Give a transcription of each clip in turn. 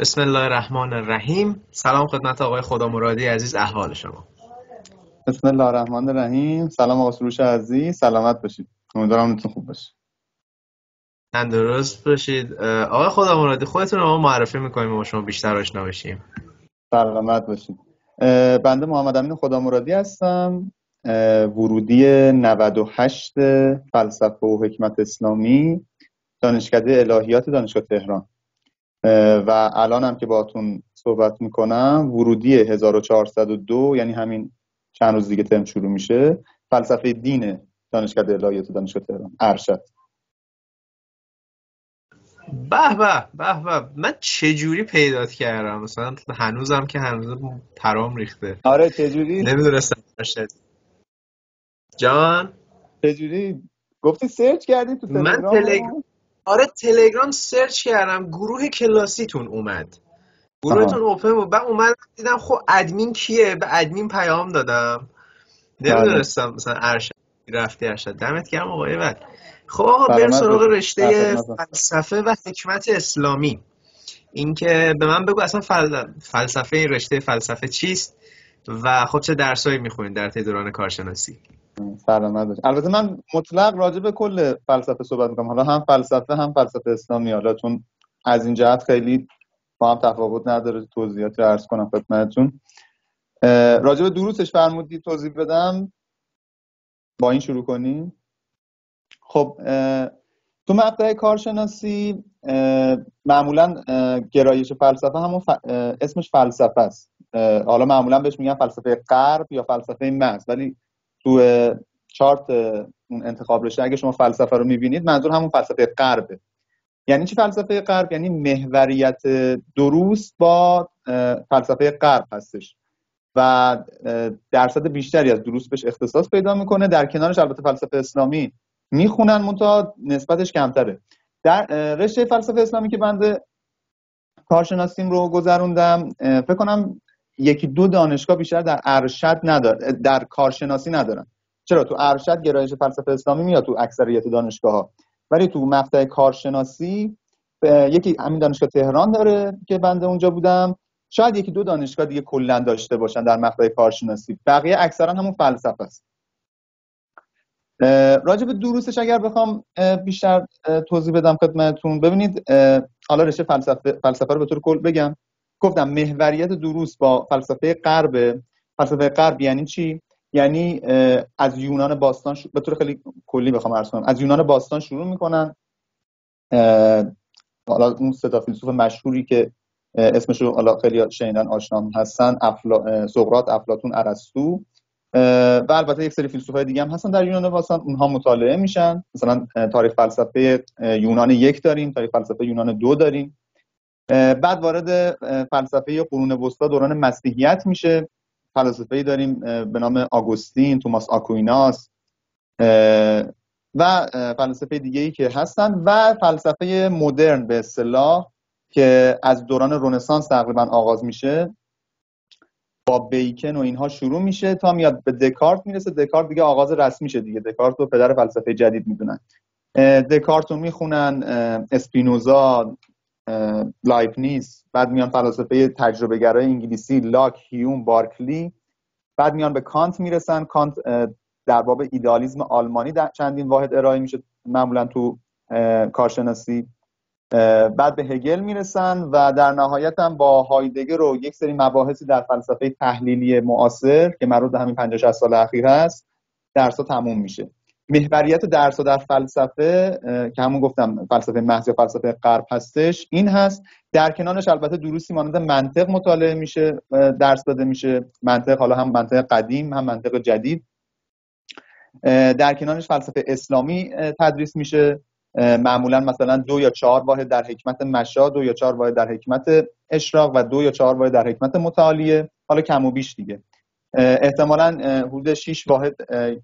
بسم الله الرحمن الرحیم. سلام خدمت آقای خدا مرادی عزیز احوال شما. بسم الله الرحمن الرحیم. سلام آقا سروش عزیز. سلامت باشید. امیدوارم حالتون خوب باشه. درست باشید. آقای خدا مرادی خودتون رو ما معرفی می‌کنیم با شما بیشتر آشنا بشیم. سلامت باشید. بنده محمد امین خدا مرادی هستم. ورودی 98 فلسفه و حکمت اسلامی دانشکده الهیات دانشگاه تهران. و الان هم که باتون صحبت می‌کنم ورودی 1402 یعنی همین چند روز دیگه ترم شروع میشه فلسفه دین دانشکده الهیات دانشگاه تهران ارشد. به به به به. من چجوری پیدات کردم؟ مثلا هنوزم که هنوز پرام ریخته. آره چجوری؟ نمی‌دونستم جان؟ چجوری؟ گفتی سرچ کردی تو تلگرام؟ من تلگرام آره تلگرام سرچ کردم گروه کلاسیتون اومد. گروهتون اوپن بود. بعد اومد دیدم خب ادمین کیه؟ به ادمین پیام دادم. نمی‌دونستم مثلا ارشد رفتی ارشد دمت گرم آقای بعد خب آقا بریم سراغ رشته فلسفه و حکمت اسلامی. اینکه به من بگو اصلا فلسفه این رشته فلسفه چیست و خب چه درسایی می‌خونید در طی دوران کارشناسی؟ سلامت باشه البته من مطلق راجع به کل فلسفه صحبت می‌کنم. حالا هم فلسفه هم فلسفه اسلامی. حالا چون از این جهت خیلی با هم تفاوت نداره. توضیحات رو عرض کنم خدمتتون. راجع به دروسش فرمودی توضیح بدم. با این شروع کنیم. خب تو مقطع کارشناسی معمولا گرایش فلسفه همون اسمش فلسفه است. حالا معمولا بهش میگن فلسفه غرب یا فلسفه محض ولی تو چارت اون انتخاب رشته اگه شما فلسفه رو می‌بینید منظور همون فلسفه غربه. یعنی چی فلسفه غرب؟ یعنی محوریت دروس با فلسفه غرب هستش. و درصد بیشتری از دروس بهش اختصاص پیدا می‌کنه. در کنارش البته فلسفه اسلامی می‌خونن منتها نسبتش کمتره. در رشته فلسفه اسلامی که بنده کارشناسیم رو گذروندم فکر کنم یکی دو دانشگاه بیشتر در ارشد نداره در کارشناسی ندارن. چرا؟ تو ارشد گرایش فلسفه اسلامی میاد تو اکثریت دانشگاه ها ولی تو مقطع کارشناسی یکی همین دانشگاه تهران داره که بنده اونجا بودم. شاید یکی دو دانشگاه دیگه کلا داشته باشن در مقطع کارشناسی. بقیه اکثرا همون فلسفه است. راجع به دروسش اگر بخوام بیشتر توضیح بدم خدمتتون ببینید حالا رشته فلسفه فلسفه رو به طور کل بگم. گفتم محوریت دروس با فلسفه غرب فلسفه غرب یعنی چی؟ یعنی از یونان باستان به طور خیلی کلی بخوام عرض کنم. از یونان باستان شروع می‌کنن. حالا اون سه تا فیلسوف مشهوری که اسمش رو حالا خیلی شنیدن آشنا هستن افلا... سقراط افلاطون ارسطو. و البته یک سری فیلسوفای دیگه هم هستن در یونان باستان. اونها مطالعه میشن. مثلا تاریخ فلسفه یونان یک داریم تاریخ فلسفه یونان دو داریم. بعد وارد فلسفه قرون وسطا دوران مسیحیت میشه. فلسفه داریم به نام آگوستین توماس آکویناس و فلسفه دیگه ای که هستن و فلسفه مدرن به اصطلاح که از دوران رنسانس تقریبا آغاز میشه. با بیکن و اینها شروع میشه تا میاد به دکارت می‌رسه. دکارت دیگه آغاز رسمی شه دیگه. دکارت رو پدر فلسفه جدید می‌دونن. دکارت رو می‌خونن اسپینوزا لایبنیتس بعد میان فلاسفه تجربه گرای انگلیسی لاک هیوم بارکلی بعد میان به کانت می‌رسن. کانت در باب ایدالیزم آلمانی در چندین واحد ارائه میشه معمولا تو کارشناسی. بعد به هگل می‌رسن و در نهایت هم با هایدگر و یک سری مباحثی در فلسفه تحلیلی معاصر که مربوط به همین 50 60 سال اخیر هست درسا تموم میشه. محوریت درس در فلسفه که همون گفتم فلسفه محض یا فلسفه غرب هستش این هست. در کنارش البته دروسی مانند منطق مطالعه میشه درس داده میشه. منطق حالا هم منطق قدیم هم منطق جدید. در کنارش فلسفه اسلامی تدریس میشه. معمولا مثلا دو یا چهار واحد در حکمت مشا دو یا چهار واحد در حکمت اشراق و دو یا چهار واحد در حکمت متعالیه حالا کم و بیش دیگه. احتمالا حدود 6 واحد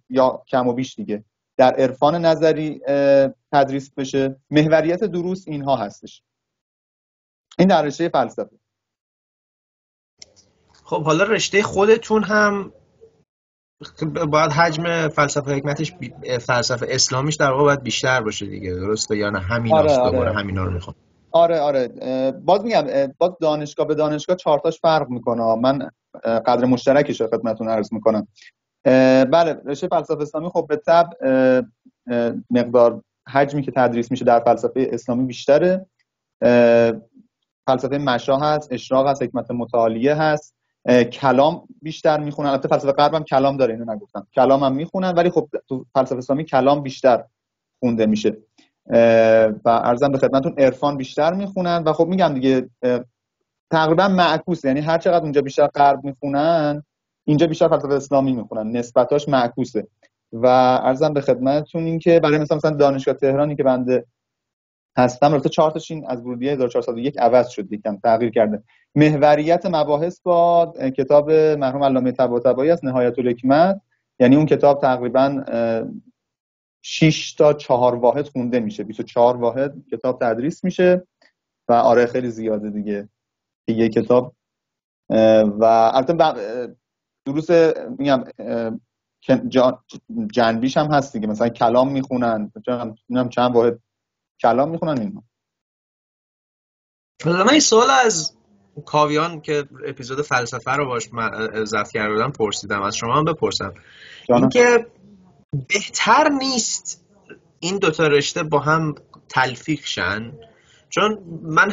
یا کم و بیش دیگه. در عرفان نظری تدریس بشه. محوریت دروس اینها هستش. این در رشته فلسفه. خب حالا رشته خودتون هم باید حجم فلسفه حکمتش فلسفه اسلامیش در واقع باید بیشتر باشه دیگه. درسته یا نه؟ همین آره, آره. همینا رو می‌خوام. آره آره. باز میگم باز دانشگاه به دانشگاه چارتاش فرق می‌کنه. من قدر مشترکش رو خدمتتون عرض می‌کنم. بله رشته فلسفه اسلامی خب به طب مقدار حجمی که تدریس میشه در فلسفه اسلامی بیشتره. فلسفه مشا هست اشراق هست حکمت متعالیه هست. کلام بیشتر می‌خونن. البته فلسفه غرب هم کلام داره اینو نگفتم. کلام هم می‌خونن ولی خب تو فلسفه اسلامی کلام بیشتر خونده میشه. و ارزم به خدمتتون عرفان بیشتر می‌خونن و خب میگم دیگه تقریبا معکوس. یعنی هر چقدر اونجا بیشتر غرب می‌خونن اینجا بیشتر فلسفه اسلامی می‌خونن. نسبتاش معکوسه. و ارزم به خدمتتون این که برای مثلا مثلا دانشگاه تهرانی که بنده هستم البته چهار تاشین از ورودی 1401 عوض شد یکم تغییر کرده. محوریت مباحث با کتاب مرحوم علامه طباطبایی از نهایت الحکمت یعنی اون کتاب تقریبا 6 تا 4 واحد خونده میشه. 24 واحد کتاب تدریس میشه و آره خیلی زیاده دیگه. یه کتاب و البته دروس میگم جنبیش هم هست دیگه. مثلا کلام می‌خونن. چند واحد کلام می‌خونن اینا. من این سوال از کاویان که اپیزود فلسفه رو باش ضبط کرده پرسیدم. از شما هم بپرسم. اینکه بهتر نیست این دوتا رشته با هم تلفیق شن؟ چون من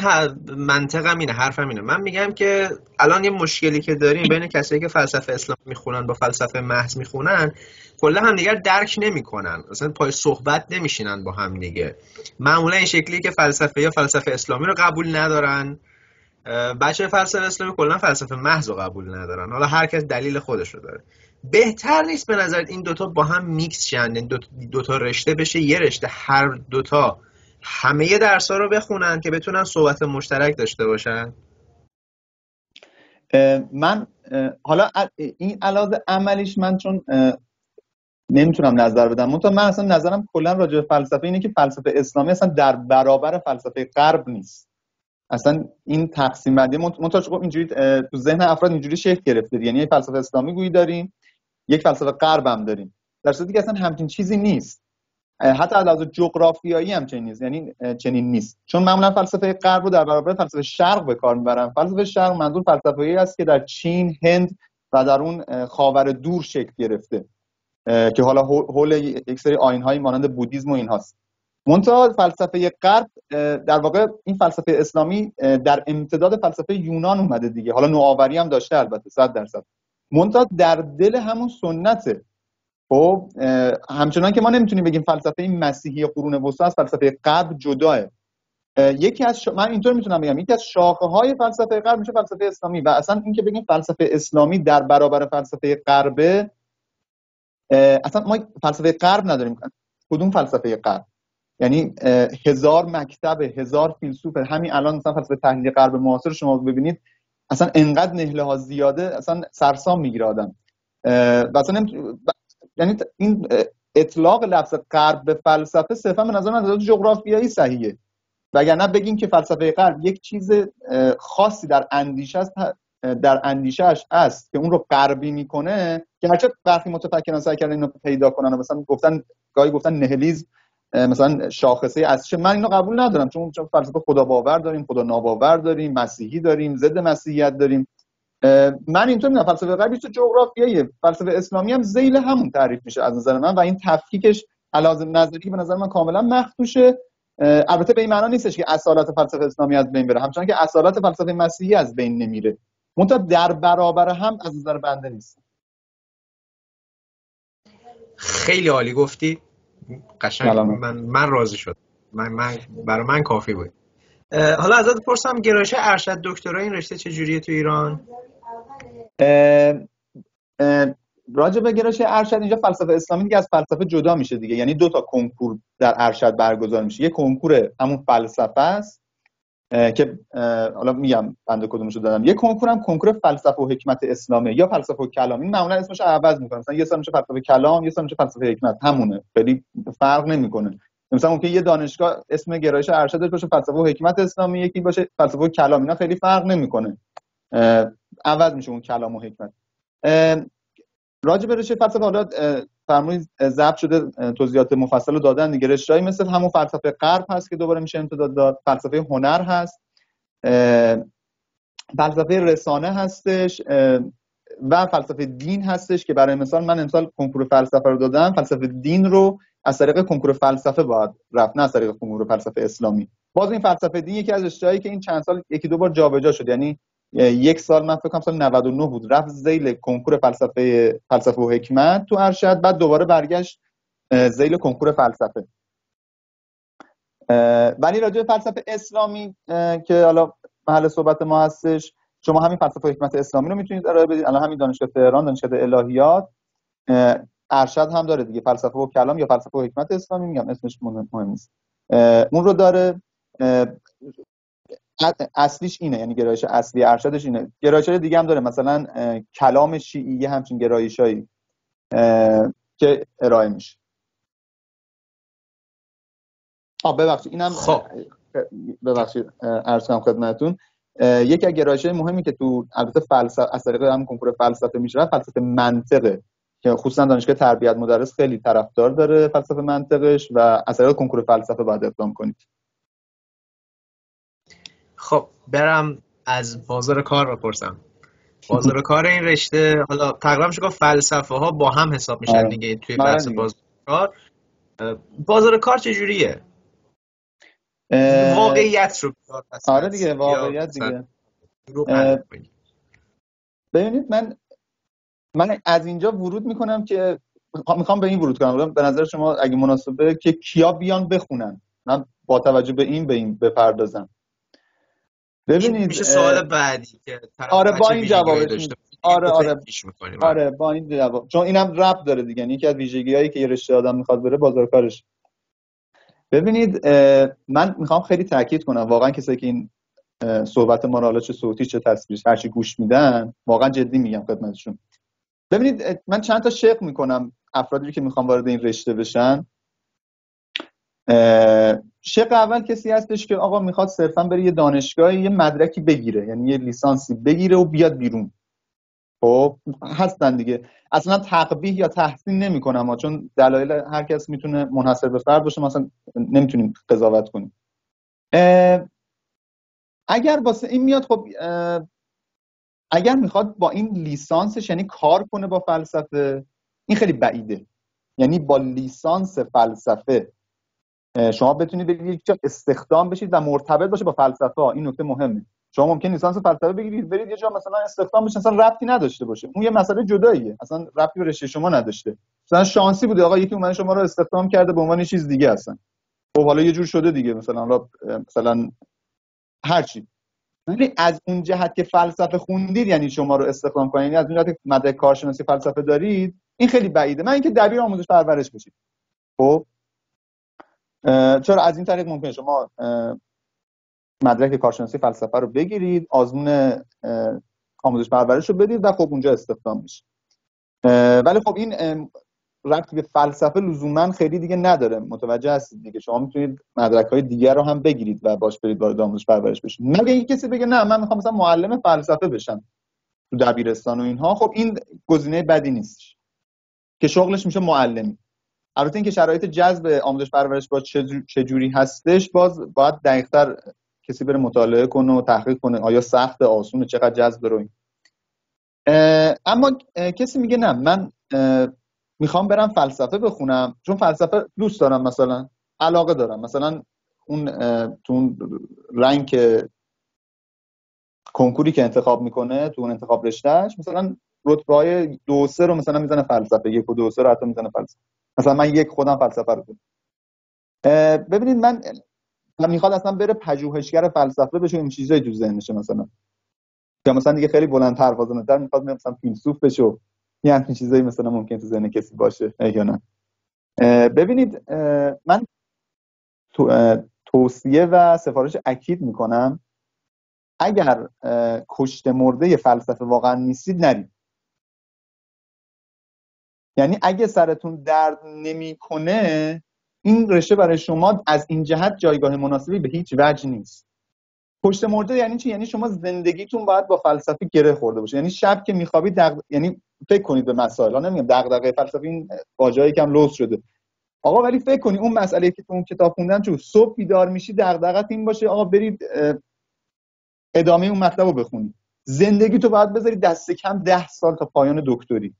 منطقم اینه حرفم اینه. من میگم که الان یه مشکلی که داریم بین کسایی که فلسفه اسلام می‌خونن با فلسفه محض می‌خونن کلا هم دیگر درک نمی‌کنن. اصلا پای صحبت نمیشینن با هم دیگه. معمولا این شکلی که فلسفه یا فلسفه اسلامی رو قبول ندارن. بچه فلسفه اسلامی کلا فلسفه محض رو قبول ندارن. حالا هر کس دلیل خودش رو داره. بهتر نیست به نظر این دوتا با هم میکس شن دوتا رشته بشه یه رشته هر دوتا همه درس ها رو بخونن که بتونن صحبت مشترک داشته باشن؟ من حالا این علاوه عملیش من چون نمی‌تونم نظر بدم. من اصلا نظرم کلا راجع به فلسفه اینه که فلسفه اسلامی اصلا در برابر فلسفه غرب نیست. اصلا این تقسیم بندی منتها اینجوری تو ذهن افراد اینجوری شکل گرفته. یعنی فلسفه اسلامی گویی داریم یک فلسفه غرب هم داریم. در صورتی که اصلا همچین چیزی نیست. حتی از لحاظ جغرافیایی هم چنین نیست. یعنی چنین نیست. چون معمولا فلسفه غرب رو در برابر فلسفه شرق به کار می‌برن. فلسفه شرق منظور فلسفه‌ای است که در چین هند و در اون خاور دور شکل گرفته. که حالا حول یک سری آینهایی مانند بودیزم و اینهاست. منتها فلسفه غرب در واقع این فلسفه اسلامی در امتداد فلسفه یونان اومده دیگه. حالا نوآوری هم داشته البته 100 درصد. منتها در دل همون سنته. خب همچنان که ما نمی‌تونیم بگیم فلسفه مسیحی قرون وسطا از فلسفه غرب جداه یکی از من اینطور می‌تونم بگم یکی از شاخه های فلسفه غرب میشه فلسفه اسلامی و اصلا اینکه بگیم فلسفه اسلامی در برابر فلسفه غربه اصلا ما فلسفه غرب نداریم. کدوم فلسفه غرب؟ یعنی هزار مکتب هزار فیلسوف همین الان مثلا فلسفه تحلیل غرب معاصر شما ببینید اصلا انقدر نهله ها زیاده اصلا سرسام می‌گیره آدم. و اصلا یعنی این اطلاق لفظ غرب به فلسفه صرفا به نظر من جغرافیایی صحیحه. وگرنه بگیم که فلسفه غرب یک چیز خاصی در اندیشه است در اندیشهش است که اون رو غربی می‌کنه که هرچه برخی متفکران سعی کردن اینو پیدا کنن و مثلا گفتن گاهی گفتن نهلیز مثلا شاخصه اصلیش من اینو قبول ندارم چون چون فلسفه خدا باور داریم خدا ناباور داریم مسیحی داریم ضد مسیحیت داریم. من اینطور می‌دونم فلسفه غربی تو جغرافیاییه فلسفه اسلامی هم ذیل همون تعریف میشه از نظر من و این تفکیکش علاوه نظری به نظر من کاملا مخدوشه. البته به این معنا نیستش که اصالت فلسفه اسلامی از بین بره همچنان که اصالت فلسفه مسیحی از بین نمیره. منتها در برابر هم از نظر بنده نیست. خیلی عالی گفتی. قشنگ. من من راضی شد من, من برای من کافی بود. حالا ازت پرسم گرایش ارشد دکترا این رشته چجوریه تو ایران؟ راجع به گرایش ارشد اینجا فلسفه اسلامی دیگه از فلسفه جدا میشه دیگه. یعنی دو تا کنکور در ارشد برگزار میشه. یه کنکور همون فلسفه است که حالا میگم بنده کدومشو دادم. یه کنکور هم کنکور فلسفه و حکمت اسلامه یا فلسفه و کلام. این معمولا اسمش عوض می‌کنه. مثلا یه سال میشه فلسفه کلام یه سال میشه فلسفه حکمت. همونه. خیلی فرق نمی‌کنه. مثلا ممکن یه دانشگاه اسم گرایش ارشد باشه فلسفه و حکمت اسلامی یکی باشه فلسفه و کلام. اینا خیلی فرق نمی‌کنه. عوض میشه اون کلام و حکمت. راجع به رشته فلسفه حالا فرمودید ضبط شده توضیحات مفصل رو دادن دیگه. رشته‌ای مثل همون فلسفه غرب هست که دوباره میشه امتداد داد. فلسفه هنر هست. فلسفه رسانه هستش و فلسفه دین هستش که برای مثال من امسال کنکور فلسفه رو دادم. فلسفه دین رو از طریق کنکور فلسفه باید رفت نه از طریق کنکور فلسفه اسلامی. باز این فلسفه دین یکی از رشته‌ای که این چند سال یکی دو بار جابجا شد. یعنی یک سال من فکر کنم سال 99 بود. رفت زیل کنکور فلسفه فلسفه و حکمت تو ارشد بعد دوباره برگشت زیل کنکور فلسفه. ولی راجع به فلسفه اسلامی که حالا محل صحبت ما هستش شما همین فلسفه حکمت اسلامی رو می‌تونید ارائه بدید. الان همین دانشگاه تهران دانشگاه الهیات ارشد هم داره دیگه فلسفه و کلام یا فلسفه و حکمت اسلامی میگم اسمش مهم نیست. اون رو داره اصلیش اینه یعنی گرایش اصلی ارشدش اینه. گرایش های دیگه هم داره مثلا کلام شیعی همچین گرایشایی که ارائه میشه. آه ببخشید اینم خب. ببخشید عرض کنم خدمتتون. یکی از گرایش مهمی که تو البته فلسفه از طریق هم کنکور فلسفه میشه فلسفه منطقه که خصوصا دانشگاه تربیت مدرس خیلی طرفدار داره فلسفه منطقش و از طریق کنکور فلسفه باید اقدام کنید. خب برم از بازار کار بپرسم بازار کار این رشته حالا تقریبا میشه فلسفه ها با هم حساب میشن آره. دیگه توی آره بحث بازار کار. بازار کار چجوریه؟ واقعیت رو آره دیگه واقعیت دیگه. ببینید من من از اینجا ورود می‌کنم که می‌خوام به این ورود کنم. به نظر شما اگه مناسبه که کیا بیان بخونن؟ من با توجه به این به این بپردازم. ببینید میشه سوال بعدی که آره با این جوابش آره آره. آره. با این جواب. چون اینم رپ داره دیگه یعنی یکی از ویژگی هایی که یه رشته آدم می‌خواد بره بازار کارش. ببینید من می‌خوام خیلی تاکید کنم. واقعا کسایی که این صحبت ما رو چه صوتی چه تصویری هرچی گوش میدن واقعا جدی میگم خدمتشون. ببینید من چند تا شق می‌کنم افرادی که می‌خوام وارد این رشته بشن. شق اول کسی هستش که آقا می‌خواد صرفا بره یه دانشگاه یه مدرکی بگیره یعنی یه لیسانسی بگیره و بیاد بیرون. خب هستن دیگه. اصلا تقبیح یا تحسین نمی‌کنم چون دلایل هر کس می‌تونه منحصر به فرد باشه مثلا نمی‌تونیم قضاوت کنیم. اگر واسه این میاد خب اگر می‌خواد با این لیسانسش یعنی کار کنه با فلسفه این خیلی بعیده. یعنی با لیسانس فلسفه شما بتونید بگید که استخدام بشید و مرتبط باشه با فلسفه. این نکته مهمه. شما ممکن لیسانس فلسفه بگیرید برید یه جا مثلا استخدام بشه اصلا ربطی نداشته باشه. اون یه مسئله جداییه. اصلا ربطی به رشته شما نداشته. مثلا شانسی بوده آقا یکی اومده شما رو استخدام کرده به عنوان چیز دیگه اصلا. خب حالا یه جور شده دیگه. مثلا مثلا هر چی. ولی از اون جهت که فلسفه خوندید یعنی شما رو استخدام کنید یعنی از اون جهت که مدرک کارشناسی فلسفه دارید این خیلی بعیده. من اینکه دبیر آموزش پرورش بشید. خب؟ چرا از این طریق ممکن شما مدرک کارشناسی فلسفه رو بگیرید آزمون آموزش پرورش رو بدید و خب اونجا استخدام میشه. ولی خب این ربطی به فلسفه لزوما خیلی دیگه نداره. متوجه هستید دیگه. شما می‌تونید مدرک های دیگر رو هم بگیرید و باش برید وارد آموزش پرورش بشید. مگه اینکه کسی بگه نه من می‌خوام مثلا معلم فلسفه بشم تو دبیرستان و اینها خب این گزینه بدی نیست که شغلش میشه معلمی. البته اینکه شرایط جذب آموزش پرورش با چه جوری هستش باز باید دقیقتر کسی بره مطالعه کنه و تحقیق کنه آیا سخت آسونه چقدر جذب رو اما کسی میگه نه من می‌خوام برم فلسفه بخونم چون فلسفه دوست دارم مثلا علاقه دارم. مثلا اون تو اون رنگ کنکوری که انتخاب می‌کنه تو اون انتخاب رشتهش مثلا رتبه های دو سه رو مثلا می‌زنه فلسفه یک و دو سه رو حتی می‌زنه فلسفه. مثلا من یک خودم فلسفه رو ببینید من می‌خواد اصلا بره پژوهشگر فلسفه بشه این چیزایی تو ذهنشه مثلا. یا مثلا دیگه خیلی بلند پروازانه تر می‌خواد مثلا فیلسوف بشه یه همچین چیزایی مثلا ممکن تو ذهن کسی باشه یا نه. ببینید من توصیه و سفارش اکید می‌کنم. اگر کشت مرده فلسفه واقعا نیستید نرید. یعنی اگه سرتون درد نمی‌کنه این رشته برای شما از این جهت جایگاه مناسبی به هیچ وجه نیست. پشت مرده یعنی چی؟ یعنی شما زندگیتون باید با فلسفه گره خورده باشه. یعنی شب که میخوابید دق... یعنی فکر کنید به مسائل. نمیگم دغدغه فلسفی این واژه‌ای کم لوس شده. آقا ولی فکر کنی اون مسئله که تو اون کتاب خوندن تو صبح بیدار میشی دغدغت این باشه آقا برید ادامه اون مطلب رو بخونی. زندگی تو باید بذاری دست کم ده سال تا پایان دکتری.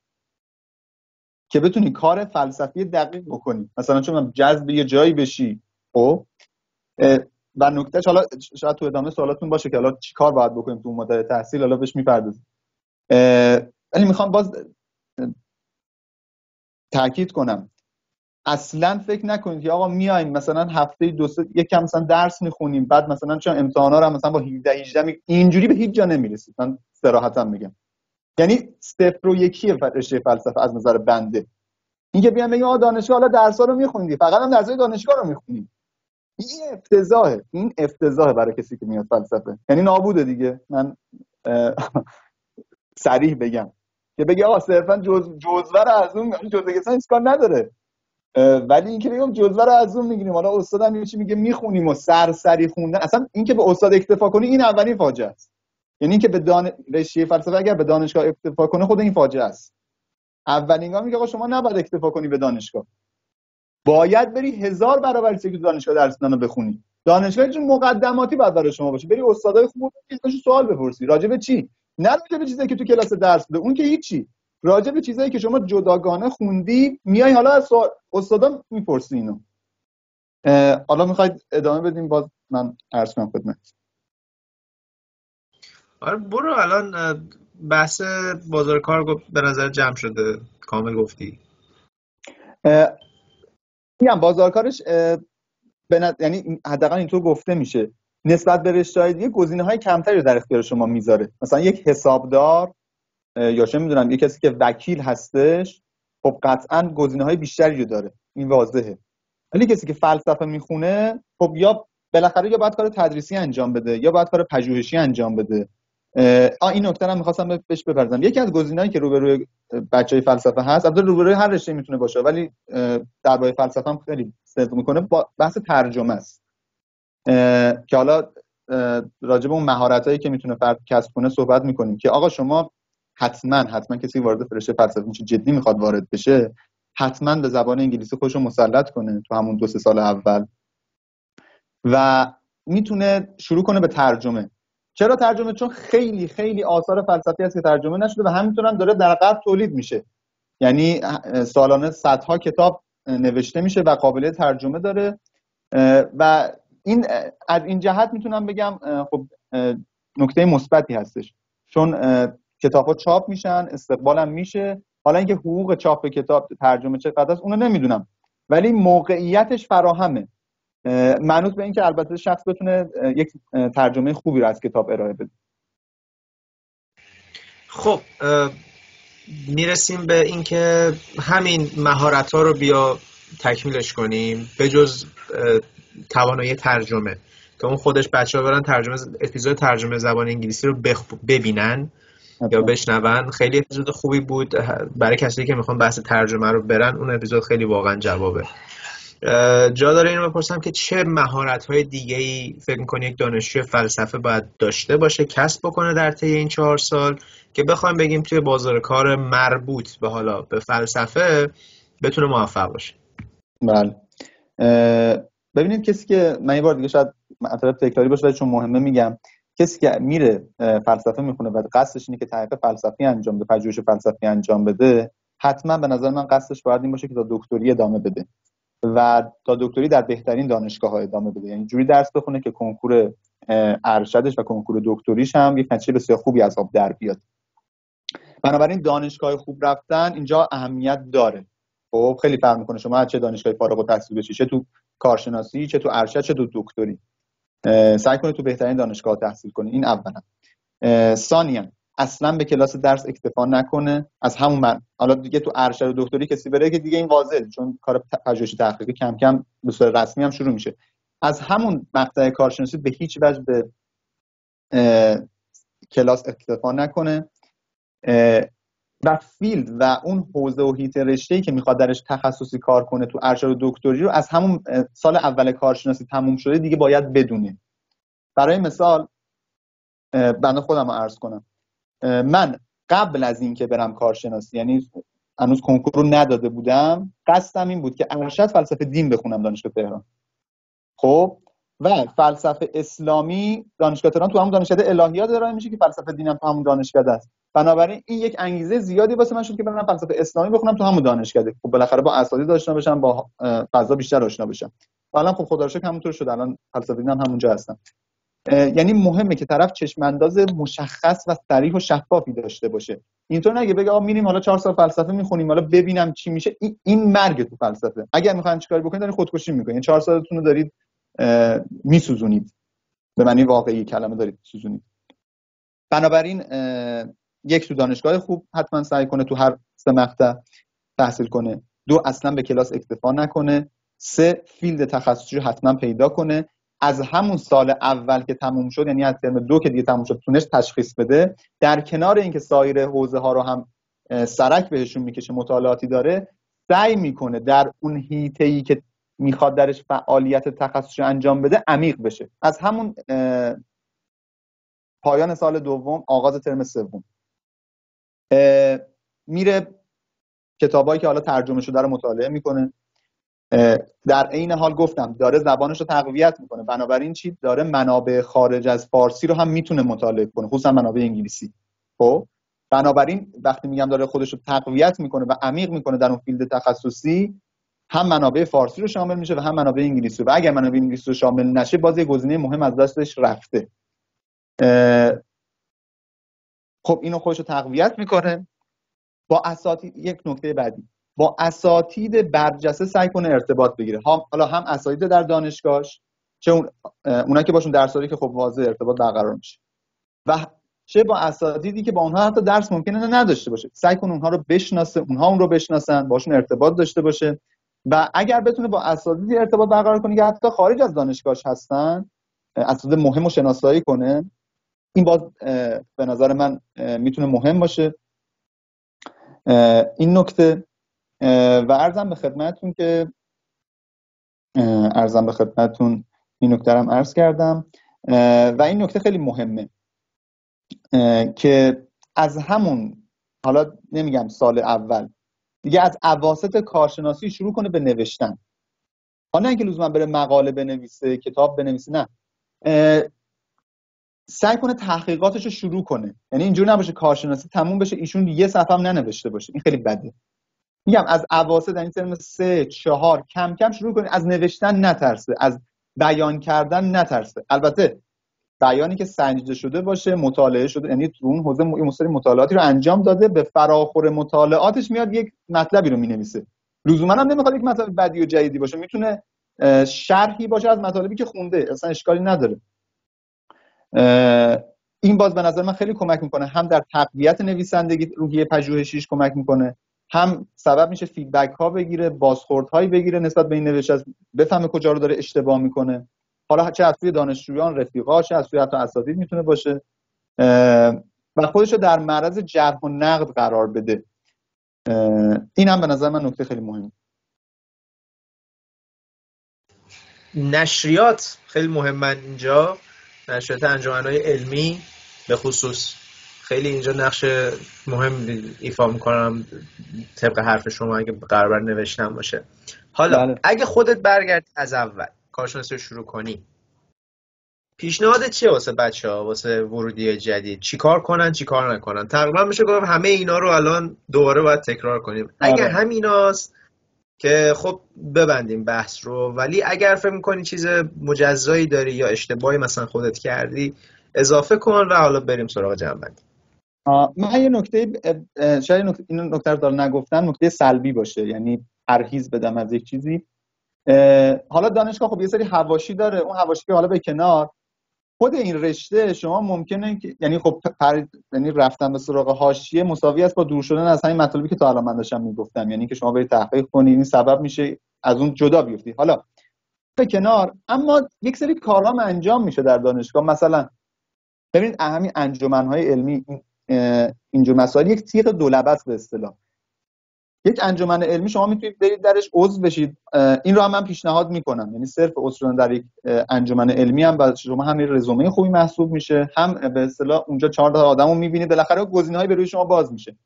که بتونی کار فلسفی دقیق بکنی. مثلا چون جذب یه جایی بشی خب؟ و نکته حالا شاید تو ادامه سوالاتون باشه که حالا چیکار باید بکنیم تو مدت تحصیل حالا بهش می‌پردازیم. ولی می‌خوام باز تاکید کنم. اصلا فکر نکنید که آقا میایم مثلا هفته دو سه یک کم مثلا درس می‌خونیم بعد مثلا چون امتحانا رو مثلا با 17 18 اینجوری به هیچ جا نمی‌رسید. من صراحتا میگم. یعنی صفر و یکی رشته فلسفه از نظر بنده. اینکه بیان بگیم آقا دانشگاه حالا درسا رو می‌خونید فقط هم درسای دانشگاه رو می‌خونید این افتضاحه. این افتضاحه برای کسی که میاد فلسفه. یعنی نابوده دیگه. من صریح بگم. که بگی آقا صرفا جز جزوه از اون جزوه کسان کار نداره. ولی اینکه بگم جزوه رو از اون می‌گیریم. حالا استادم یه چی میگه می‌خونیم و سرسری خوندن. اصلا اینکه به استاد اکتفا کنی این اولین فاجعه است. یعنی اینکه به دان... رشته فلسفه اگر به دانشگاه اکتفا کنه خود این فاجعه است. اولین میگه آقا شما نباید اکتفا کنی به دانشگاه. باید بری هزار برابر چیزی که دانشگاه درس رو بخونی. دانشگاه چون مقدماتی باید برای شما باشه؟ بری استادای خوب سوال بپرسی. راجع به چی؟ نه راجع به چیزایی که تو کلاس درس بده اون که هیچی. راجع به چیزایی که شما جداگانه خوندی میای حالا از استادا می‌پرسی اینو. حالا می‌خواید ادامه بدیم؟ باز من عرض کنم خدمت. آره برو الان بحث بازار کار به نظر جمع شده. کامل گفتی. میگم بازار کارش یعنی حداقل اینطور گفته میشه. نسبت به رشته دیگه گزینه های کمتری رو در اختیار شما می‌ذاره. مثلا یک حسابدار یا چه می‌دونم یه کسی که وکیل هستش خب قطعا گزینه های بیشتری رو داره. این واضحه. ولی کسی که فلسفه می‌خونه خب یا بالاخره یا باید کار تدریسی انجام بده یا باید کار پژوهشی انجام بده. آ این نکته رو می‌خواستم بهش بپرزم یکی از گزینه‌ای که روبروی بچه فلسفه هست البته روبروی هر رشته می‌تونه باشه ولی درباره فلسفه هم خیلی صدق می‌کنه با بحث ترجمه است. که حالا راجع به اون مهارتایی که می‌تونه فرد کسب کنه صحبت می‌کنیم که آقا شما حتما حتما کسی وارد فرشه فلسفه میشه جدی می‌خواد وارد بشه حتما به زبان انگلیسی خودش مسلط کنه تو همون دو سه سال اول و می‌تونه شروع کنه به ترجمه. چرا ترجمه؟ چون خیلی خیلی آثار فلسفی هست که ترجمه نشده و همینطور هم داره در قبل تولید میشه. یعنی سالانه صدها کتاب نوشته میشه و قابلیت ترجمه داره. و این از این جهت می‌تونم بگم خب نکته مثبتی هستش. چون کتاب ها چاپ میشن استقبالم میشه. حالا اینکه حقوق چاپ کتاب ترجمه چقدر است اونو نمی‌دونم. ولی موقعیتش فراهمه. منوط به اینکه البته شخص بتونه یک ترجمه خوبی رو از کتاب ارائه بده. خب می‌رسیم به اینکه همین مهارت ها رو بیا تکمیلش کنیم به جز توانایی ترجمه. که اون خودش بچه ها برن ترجمه اپیزود ترجمه زبان انگلیسی رو ببینن یا بشنون. خیلی اپیزود خوبی بود. برای کسی که می‌خوان بحث ترجمه رو برن اون اپیزود خیلی واقعا جوابه. جا داره اینو بپرسم که چه مهارت های دیگه ای فکر می‌کنی یک دانشجو فلسفه باید داشته باشه کسب بکنه در طی این چهار سال که بخوایم بگیم توی بازار کار مربوط به حالا به فلسفه بتونه موفق باشه؟ بله. ببینید کسی که من یه بار دیگه شاید مطلب تکراری باشه چون مهمه میگم کسی که میره فلسفه می‌خونه و قصدش اینه که تحقیق فلسفی انجام بده پژوهش فلسفی انجام بده حتما به نظر من قصدش باید این باشه که تا دکتری ادامه بده. و تا دکتری در بهترین دانشگاه ها ادامه بده. یعنی جوری درس بخونه که کنکور ارشدش و کنکور دکتریش هم یک نتیجه بسیار خوبی از آب در بیاد. بنابراین دانشگاه خوب رفتن اینجا اهمیت داره. خب خیلی فرق می‌کنه شما چه دانشگاهی فارغ التحصیل بشی چه تو کارشناسی چه تو ارشد چه تو دکتری. سعی کنید تو بهترین دانشگاه تحصیل کنید این اولا. ثانیا اصلا به کلاس درس اکتفا نکنه. از همون من حالا دیگه تو ارشد و دکتری کسی بره که دیگه این واضحه چون کار پژوهشی تحقیقی کم کم به صورت رسمی هم شروع میشه. از همون مقطع کارشناسی به هیچ وجه به کلاس اکتفا نکنه. و field و اون حوزه و حیطه رشته که می‌خواد درش تخصصی کار کنه تو ارشد و دکتری رو از همون سال اول کارشناسی تموم شده دیگه باید بدونه. برای مثال بنده خودم رو عرض کنم. من قبل از اینکه برم کارشناسی یعنی هنوز کنکور رو نداده بودم قصدم این بود که ارشد فلسفه دین بخونم دانشگاه تهران. خب؟ و فلسفه اسلامی دانشگاه تهران تو همون دانشکده الهیات ارائه میشه که فلسفه دینم تو همون دانشکده است. بنابراین این یک انگیزه زیادی واسه من شد که برم فلسفه اسلامی بخونم تو همون دانشکده خب بالاخره با اساتید آشنا بشم با فضا بیشتر آشنا بشم. الان خب خدا رو همونطور شد. الان فلسفه دینم همونجا هستم. یعنی مهمه که طرف چشم انداز مشخص و صریح و شفافی داشته باشه. اینطور نگه بگه آقا میریم حالا چهار سال فلسفه می‌خونیم حالا ببینم چی میشه. این مرگ تو فلسفه. اگر می‌خواین چیکار بکنید دارید خودکشی می‌کنید. چهار سالتون رو دارید میسوزونید. به معنی واقعی کلمه دارید میسوزونید. بنابراین یک تو دانشگاه خوب حتما سعی کنه تو هر سه مقطع تحصیل کنه. دو اصلا به کلاس اکتفا نکنه. سه field تخصصی رو حتما پیدا کنه. از همون سال اول که تموم شد یعنی از ترم دو که دیگه تموم شد تونست تشخیص بده. در کنار اینکه سایر حوزه ها رو هم سرک بهشون می‌کشه مطالعاتی داره سعی می‌کنه در اون حیطه ای که می‌خواد درش فعالیت تخصصی انجام بده عمیق بشه. از همون پایان سال دوم آغاز ترم سوم. میره کتابایی که حالا ترجمه شده رو مطالعه می‌کنه. در عین حال گفتم داره زبانش رو تقویت می‌کنه. بنابراین چی؟ داره منابع خارج از فارسی رو هم می‌تونه مطالعه کنه خصوصا منابع انگلیسی. خب؟ بنابراین وقتی میگم داره خودش رو تقویت می‌کنه و عمیق می‌کنه در اون فیلد تخصصی هم منابع فارسی رو شامل میشه و هم منابع انگلیسی و اگر منابع انگلیسی رو شامل نشه باز یه گزینه مهم از دستش رفته. خب اینو خودش رو تقویت می‌کنه. با اساتید یک نکته بعدی. با اساتید برجسته سعی کنه ارتباط بگیره. حالا هم اساتید در دانشگاهش چه اون اونا که باشون درس که خب واضح ارتباط برقرار میشه. و چه با اساتیدی که با اونها حتی درس ممکنه نداشته باشه. سعی کنه اونها رو بشناسه اونها اون رو بشناسن باشون ارتباط داشته باشه. و اگر بتونه با اساتیدی ارتباط برقرار کنه که حتی خارج از دانشگاهش هستن اساتید مهم شناسایی کنه این باز به نظر من می‌تونه مهم باشه. این نکته. و ارزم به خدمتتون که ارزم به خدمتتون این نکته هم عرض کردم. و این نکته خیلی مهمه که از همون حالا نمیگم سال اول دیگه از عواست کارشناسی شروع کنه به نوشتن. حالا اینکه لزوما بره مقاله بنویسه کتاب بنویسه نه. سعی کنه تحقیقاتش رو شروع کنه. یعنی اینجور نباشه کارشناسی تموم بشه ایشون یه صفحه هم ننوشته باشه. این خیلی بده. میگم از اواسط این ترم سه چهار کم کم شروع کنید از نوشتن نترسه از بیان کردن نترسه. البته بیانی که سنجیده شده باشه مطالعه شده یعنی تو اون حوزه مستری مطالعاتی رو انجام داده به فراخور مطالعاتش میاد یک مطلبی رو می‌نویسه. لزوما هم نمی‌خواد یک مطلب بدی و جدیدی باشه. می‌تونه شرحی باشه از مطالبی که خونده اصلا اشکالی نداره. این باز به نظر من خیلی کمک می‌کنه. هم در تقویت نویسندگی روحیه پژوهشیش کمک می‌کنه. هم سبب میشه فیدبک ها بگیره بازخورد هایی بگیره نسبت به این نوشته بفهمه کجا رو داره اشتباه می‌کنه. حالا چه از سوی دانشجویان رفیقا چه از سوی حتی اساتید می‌تونه باشه. و خودش رو در معرض جرح و نقد قرار بده. این هم به نظر من نکته خیلی مهم. نشریات خیلی مهمن اینجا. نشریات انجمنهای علمی به خصوص. خیلی اینجا نقش مهم ایفا می‌کنم طبق حرف شما اگه قرار نوشتن باشه. حالا بله. اگه خودت برگردی از اول کارشناسی رو شروع کنی پیشنهاد چیه واسه بچه ها؟ واسه ورودی جدید؟ چیکار کنن چیکار نکنن؟ تقریبا میشه گفت همه اینا رو الان دوباره باید تکرار کنیم. اگه آره. همیناست که خب ببندیم بحث رو ولی اگر فکر می‌کنی چیز مجزایی داری یا اشتباهی مثلا خودت کردی اضافه کن و حالا بریم سراغ جنبندی. من یه نکته شاید این نکته رو دارم نگفتم نکته سلبی باشه یعنی پرهیز بدم از یک چیزی. حالا دانشگاه خب یه سری حواشی داره اون حواشی که حالا به کنار خود این رشته شما ممکنه یعنی خب پر... یعنی رفتن به سراغ حاشیه مساوی است با دور شدن از همین مطالبی که تا الان من داشتم می‌گفتم یعنی که شما برید تحقیق کنید این سبب میشه از اون جدا بیفتی. حالا به کنار اما یک سری کارام انجام میشه در دانشگاه. مثلا ببینید همین انجمنهای علمی اینجور مسائل یک تیغ دولبه به اصطلاح. یک انجمن علمی شما می‌تونید برید درش عضو بشید. این رو هم من پیشنهاد می‌کنم. یعنی صرف عضو در یک انجمن علمی هم و شما هم رزومه خوبی محسوب میشه. هم به اصطلاح اونجا چهار تا آدمو می‌بینید. بالاخره گزینه‌های به روی شما باز میشه.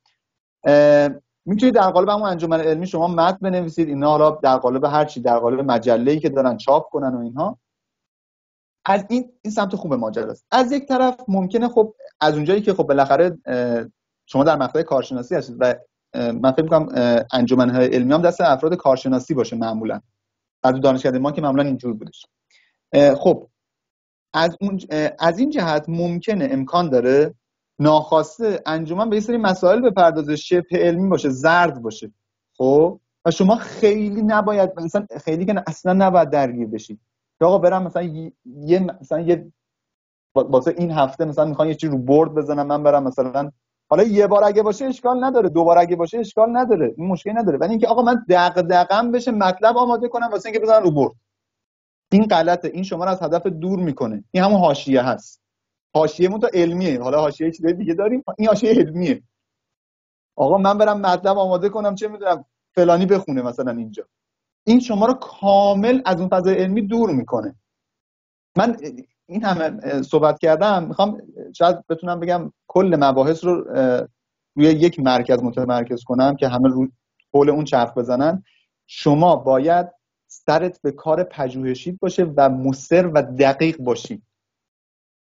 می‌تونید در قالب همون انجمن علمی شما متن بنویسید. اینا حالا در قالب هر چی در قالب مجله‌ای که دارن چاپ کنن و اینها. از این این سمت خوب ماجرا است. از یک طرف ممکنه خب از اونجایی که خب بالاخره شما در مقطع کارشناسی هستید و من فکر می‌کنم انجمن‌های علمی هم دست افراد کارشناسی باشه معمولا. از دانشکده ما که معمولا اینجور بودش. خب از, اون از این جهت ممکنه امکان داره ناخواسته انجمن به یه سری مسائل بپردازه شبه علمی باشه زرد باشه. خب و شما خیلی نباید مثلا خیلی که اصلا نباید درگیر بشید. آقا برم مثلا یه مثلا یه واسه این هفته مثلا می‌خوان یه چی رو برد بزنم من برم مثلا حالا یه بار اگه باشه اشکال نداره دو بار اگه باشه اشکال نداره این مشکلی نداره. ولی اینکه آقا من دغدغم بشه مطلب آماده کنم واسه اینکه بزنم رو برد این غلطه. این شما رو از هدف دور می‌کنه. این همون حاشیه هست. حاشیه مون تا علمیه. حالا حاشیه چیز دیگه داریم. این حاشیه علمیه. آقا من برم مطلب آماده کنم چه می‌دونم فلانی بخونه مثلا اینجا. این شما رو کامل از اون فضای علمی دور می‌کنه. من این همه صحبت کردم می‌خوام شاید بتونم بگم کل مباحث رو روی یک مرکز متمرکز کنم که همه رو حول اون چرخ بزنن. شما باید سرت به کار پژوهشیت باشه و مصر و دقیق باشی.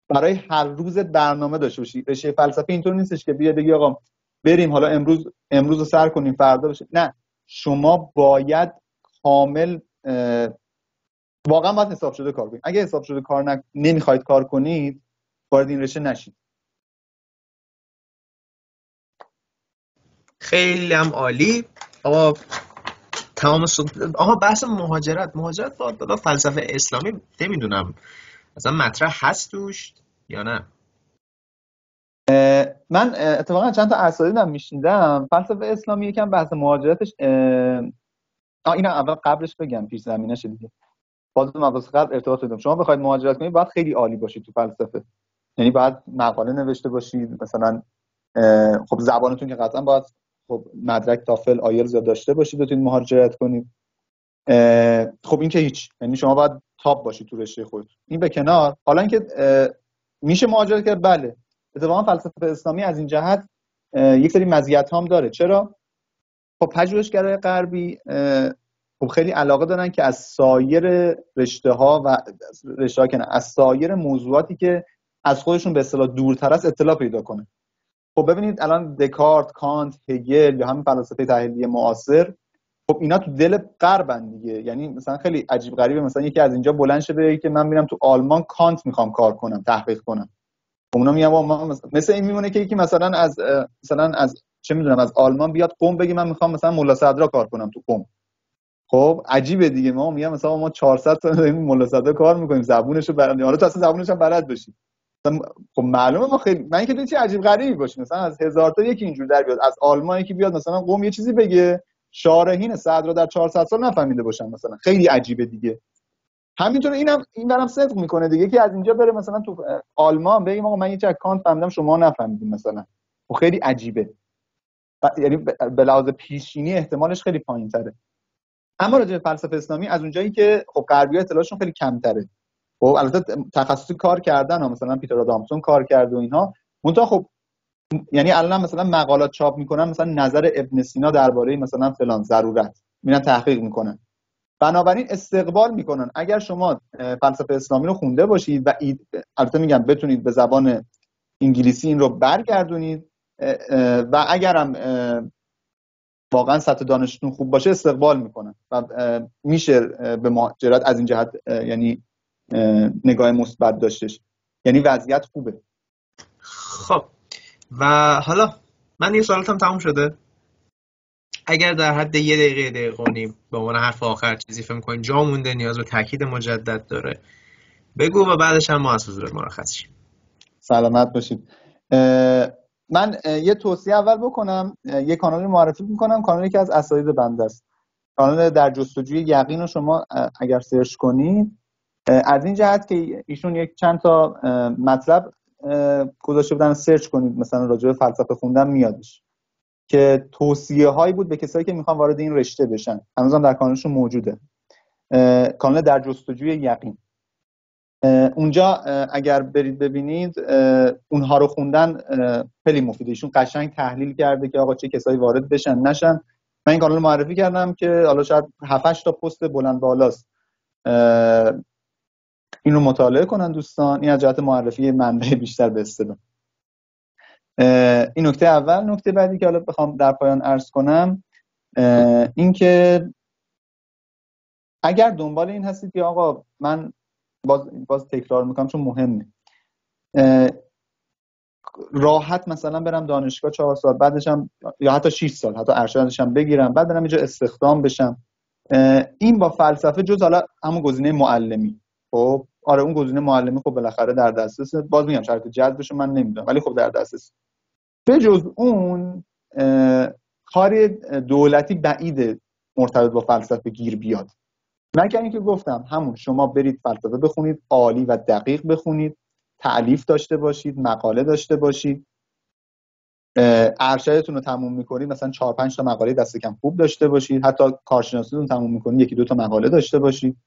برای هر روز برنامه داشته باشی. رشته فلسفه اینطور نیستش که بیا بگی آقا بریم حالا امروز امروز رو سر کنیم فردا بشه. نه. شما باید کامل واقعا باید حساب شده کار کنید. اگه حساب شده کار. نمی‌خواید کار کنید وارد این رشته نشید. خیلی هم عالی. آقا تمام صد... آقا بحث مهاجرت. مهاجرت با فلسفه اسلامی نمی‌دونم. مثلا مطرح هست توش یا نه؟ من اتفاقا چند تا اساتید هم میشنیدم. فلسفه اسلامی یکم بحث مهاجرتش آ اینا اول قبلش بگم پیش زمینه دیگه. باز مباحث قبل ارتباط بدم. شما بخواید مهاجرت کنید باید خیلی عالی باشید تو فلسفه. یعنی باید مقاله نوشته باشید مثلا خب زبانتون که قطعا باید خب مدرک تافل آیلز داشته باشید بتونید مهاجرت کنید. خب این که هیچ. یعنی شما باید تاپ باشید تو رشته خود. این به کنار. حالا اینکه میشه مهاجرت کرد؟ بله. اتفاقا فلسفه اسلامی از این جهت یک سری مزیت هم داره. چرا؟ خب پژوهشگرای غربی خب خیلی علاقه دارن که از سایر رشته ها و رشته ها که از سایر موضوعاتی که از خودشون به اصطلاح دورتر است اطلاع پیدا کنه. خب ببینید الان دکارت کانت هگل یا همین فلسفه تحلیلی معاصر خب اینا تو دل غربن دیگه. یعنی مثلا خیلی عجیب غریبه مثلا یکی از اینجا بلند شده که من میرم تو آلمان کانت می‌خوام کار کنم تحقیق کنم. خب اونا میگن مثل این میمونه که یکی مثلا از مثلا از چه می‌دونم از آلمان بیاد قم بگه من می‌خوام مثلا ملا صدرا کار کنم تو قم. خب عجیبه دیگه. ما میگم مثلا ما 400 سال داریم ملا صدرا کار می‌کنیم زبونشو بلد حالا تو اصلا زبونش هم بلد باشی. خب معلومه ما خیلی من که چه عجیب غریبی باشه مثلا از هزار تا یکی اینجور در بیاد. از آلمان یکی بیاد مثلا قم یه چیزی بگه. شارحین صدرا در 400 سال نفهمیده باشن مثلا. خیلی عجیبه دیگه. همینطور اینم این برام صدق می‌کنه دیگه. که از اینجا بره مثلا تو آلمان بگیم آقا من یه چک کانت فهمیدم شما نفهمیدین مثلا. و خیلی عجیبه. یعنی به لحاظ پیشینی احتمالش خیلی پایین تره اما راجع به فلسفه اسلامی از اونجایی که خب غربی اطلاعشون خیلی کمتره. خب البته تخصصی کار کردن ها مثلا پیتر آدامسون کار کرده و اینها منتها خب یعنی الان مثلا مقالات چاپ می‌کنن مثلا نظر ابن سینا درباره مثلا فلان ضرورت میرن تحقیق می‌کنن. بنابراین استقبال می‌کنن. اگر شما فلسفه اسلامی رو خونده باشید و البته میگم بتونید به زبان انگلیسی این رو برگردونید و اگرم واقعا سطح دانشتون خوب باشه استقبال می‌کنن و میشه به مهاجرت از این جهت یعنی نگاه مثبت داشتش. یعنی وضعیت خوبه. خب. و حالا من یه سوالتم تموم شده. اگر در حد یه دقیقه دقیقه نیم به عنوان حرف آخر چیزی فهم کنین جا مونده نیاز به تاکید مجدد داره بگو و بعدش هم ما از حضور مرخص شیم. سلامت باشید. من یه توصیه اول بکنم. یه کانال معرفی می‌کنم. کانالی که از اساتید بنده است. کانال در جستجوی یقین رو شما اگر سرچ کنید از این جهت که ایشون یک چند تا مطلب گذاشته بودن سرچ کنید. مثلا راجع به فلسفه خوندن میادش. که توصیه هایی بود به کسایی که می‌خوان وارد این رشته بشن. هنوزم در کانالشون موجوده. کانال در جستجوی یقین. اونجا اگر برید ببینید اونها رو خوندن خیلی مفیده ایشون قشنگ تحلیل کرده که آقا چه کسایی وارد بشن نشن. من این کانال معرفی کردم که حالا شاید 7 تا پست بلند بالاست. این رو مطالعه کنن دوستان. این از جهت معرفی منبع بیشتر به اصطلاح این نکته اول. نکته بعدی که حالا بخوام در پایان عرض کنم این که اگر دنبال این هستید که آقا من باز, باز تکرار می‌کنم چون مهمه. راحت مثلا برم دانشگاه چهار سال بعدش هم یا حتی 6 سال حتی ارشدش هم بگیرم بعد برم اینجا استخدام بشم. این با فلسفه جز حالا همون گزینه معلمی. خب آره اون گزینه معلمی خب بالاخره در دسترس باز میگم شرط جذبش من نمی‌دونم ولی خب در دسترس. به جز اون کار دولتی بعید مرتبط با فلسفه گیر بیاد. مگر اینکه گفتم همون شما برید فلسفه بخونید عالی و دقیق بخونید تعلیف داشته باشید مقاله داشته باشید. ارشدتون رو تموم می‌کنید مثلا 4 5 تا مقاله دست کم خوب داشته باشید. حتی کارشناسیتون تموم می‌کنید یکی دو تا مقاله داشته باشید.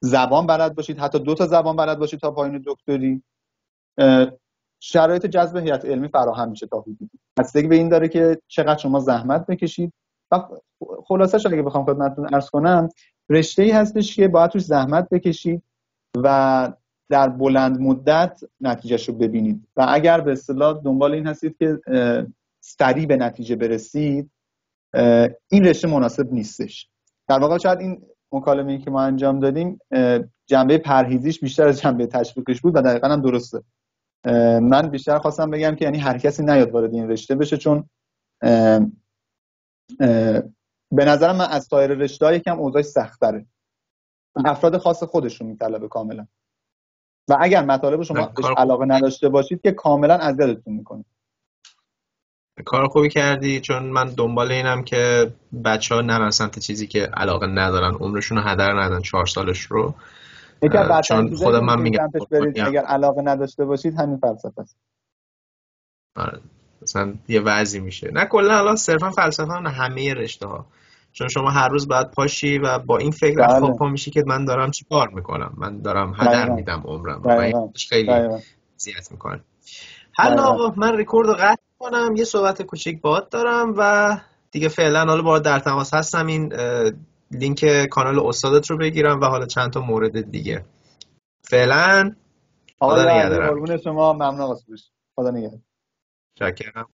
زبان بلد باشید حتی دو تا زبان بلد باشید تا پایین دکتری. شرایط جذب هیئت علمی فراهم میشه تا حدودی. به این داره که چقدر شما زحمت بکشید. خلاصش اگه بخوام خدمتتون عرض کنم رشته ای هستش که باید توش زحمت بکشید و در بلند مدت نتیجهش رو ببینید. و اگر به اصطلاح دنبال این هستید که سریع به نتیجه برسید این رشته مناسب نیستش. در واقع شاید این مکالمه که ما انجام دادیم جنبه پرهیزیش بیشتر از جنبه تشویقش بود و دقیقا هم درسته. من بیشتر خواستم بگم که یعنی هر کسی نیاد وارد این رشته بشه چون به نظرم من از سایر رشته یکم اوضاعش سختره. افراد خاص خودشون میطلبه کاملا. و اگر مطالب شما بهش علاقه نداشته باشید که کاملا اذیتتون می‌کنه. کار خوبی کردی چون من دنبال اینم که بچه ها نرن سمت چیزی که علاقه ندارن عمرشون رو هدر ندن چهار سالش رو. چون خودم من میگم اگر علاقه نداشته باشید همین فلسفه است. آره. مثلا یه وضعی میشه. نه کلا الان صرفا فلسفه نه همه رشته ها چون شما هر روز باید پاشی و با این فکر بله. خواب پا میشی که من دارم چی کار می‌کنم؟ من دارم هدر میدم عمرم و خیلی زیاد می‌کنه. حالا آقا من ریکورد رو قطع کنم یه صحبت کوچیک باد دارم و دیگه فعلا حالا با در تماس هستم. این لینک کانال استادت رو بگیرم و حالا چند تا مورد دیگه. فعلا خدا نگهدارم. شما. ممنون خدا نگهدار. Check it out.